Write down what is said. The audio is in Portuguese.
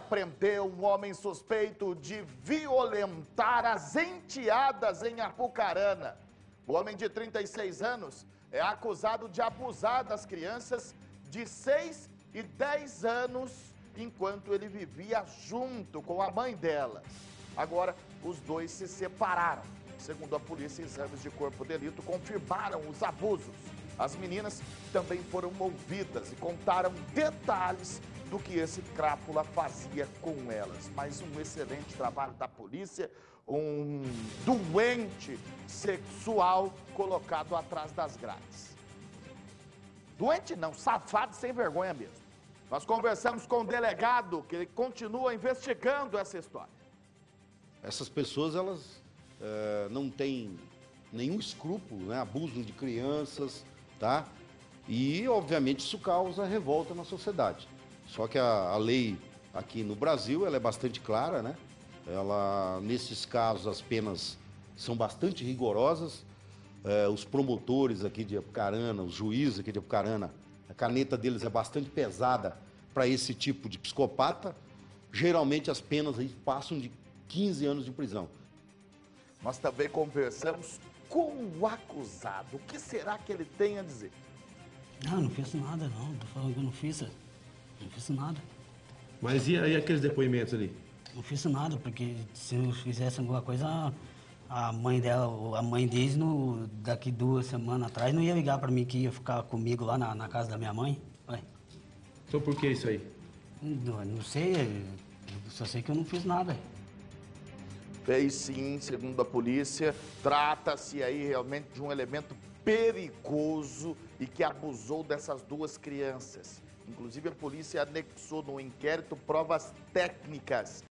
prendeu um homem suspeito de violentar as enteadas em Apucarana. O homem de 36 anos é acusado de abusar das crianças de 6 e 10 anos enquanto ele vivia junto com a mãe delas. Agora, os dois se separaram. Segundo a polícia, exames de corpo de delito confirmaram os abusos. As meninas também foram ouvidas e contaram detalhes do que esse crápula fazia com elas. Mas um excelente trabalho da polícia, um doente sexual colocado atrás das grades. Doente não, safado sem vergonha mesmo. Nós conversamos com o delegado que continua investigando essa história. Essas pessoas, elas é, não têm nenhum escrúpulo, né? de crianças, tá? E, obviamente, isso causa revolta na sociedade. Só que a, a lei aqui no Brasil, ela é bastante clara, né? Ela, nesses casos, as penas são bastante rigorosas. É, os promotores aqui de Apucarana, os juízes aqui de Apucarana, a caneta deles é bastante pesada para esse tipo de psicopata. Geralmente as penas aí passam de 15 anos de prisão. Nós também conversamos com o acusado. O que será que ele tem a dizer? Não, não fiz nada não. Tô falando que eu não fiz. Não fiz nada. Mas e, e aqueles depoimentos ali? Não fiz nada, porque se eu fizesse alguma coisa, a mãe dela, a mãe deles, no, daqui duas semanas atrás, não ia ligar para mim que ia ficar comigo lá na, na casa da minha mãe. Ué. Então por que isso aí? Não, não sei, eu só sei que eu não fiz nada. Fez sim, segundo a polícia, trata-se aí realmente de um elemento perigoso e que abusou dessas duas crianças. Inclusive, a polícia anexou no inquérito provas técnicas